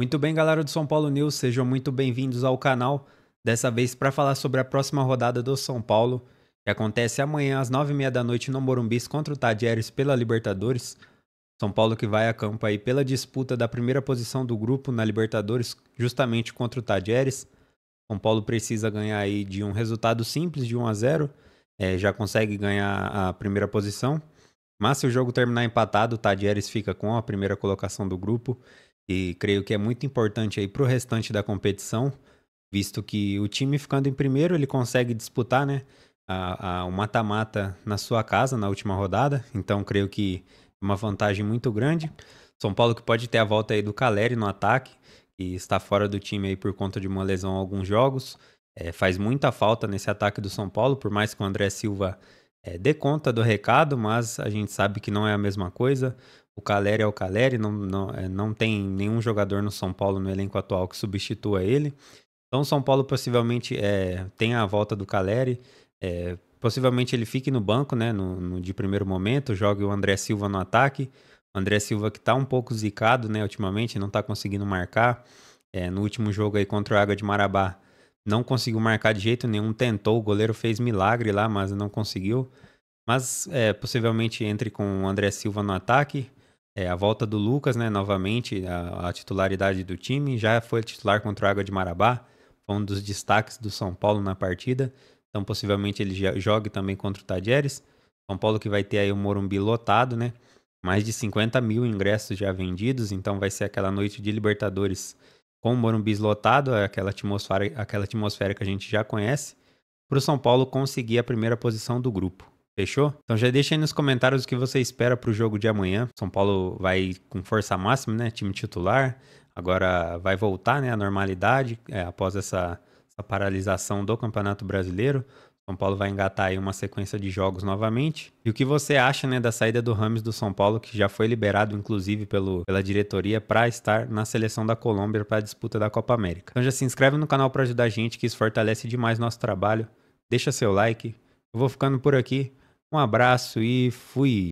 Muito bem, galera do São Paulo News, sejam muito bem-vindos ao canal. Dessa vez para falar sobre a próxima rodada do São Paulo, que acontece amanhã às nove e meia da noite no Morumbi contra o Tadieres pela Libertadores. São Paulo que vai a campo aí pela disputa da primeira posição do grupo na Libertadores, justamente contra o Tadieres. São Paulo precisa ganhar aí de um resultado simples de 1 a 0, é, já consegue ganhar a primeira posição. Mas se o jogo terminar empatado, o Tadieres fica com a primeira colocação do grupo e creio que é muito importante aí para o restante da competição, visto que o time ficando em primeiro ele consegue disputar, né, a, a, o mata-mata na sua casa na última rodada, então creio que é uma vantagem muito grande. São Paulo que pode ter a volta aí do Caleri no ataque, que está fora do time aí por conta de uma lesão em alguns jogos. É, faz muita falta nesse ataque do São Paulo, por mais que o André Silva é, dê conta do recado, mas a gente sabe que não é a mesma coisa. O Caleri é o Caleri, não, não, é, não tem nenhum jogador no São Paulo no elenco atual que substitua ele. Então, o São Paulo possivelmente é, tem a volta do Caleri, é, possivelmente ele fique no banco, né, no, no, de primeiro momento, jogue o André Silva no ataque. O André Silva que está um pouco zicado, né, ultimamente, não está conseguindo marcar. É, no último jogo aí contra o Água de Marabá, não conseguiu marcar de jeito nenhum, tentou, o goleiro fez milagre lá, mas não conseguiu. Mas é, possivelmente entre com o André Silva no ataque, é, a volta do Lucas, né, novamente, a, a, titularidade do time, já foi titular contra o Água de Marabá, foi um dos destaques do São Paulo na partida, então possivelmente ele jogue também contra o Tadieres. São Paulo que vai ter aí o Morumbi lotado, né, mais de 50 mil ingressos já vendidos, então vai ser aquela noite de Libertadores com o Morumbi lotado, aquela atmosfera, aquela atmosfera que a gente já conhece, para o São Paulo conseguir a primeira posição do grupo. Fechou? Então já deixa aí nos comentários o que você espera para o jogo de amanhã. São Paulo vai com força máxima, né? Time titular. Agora vai voltar né, à normalidade é, após essa, essa paralisação do Campeonato Brasileiro. São Paulo vai engatar aí uma sequência de jogos novamente. E o que você acha né, da saída do Rames do São Paulo, que já foi liberado, inclusive, pelo, pela diretoria para estar na seleção da Colômbia para a disputa da Copa América? Então já se inscreve no canal para ajudar a gente, que isso fortalece demais nosso trabalho. Deixa seu like. Eu vou ficando por aqui. Um abraço e fui!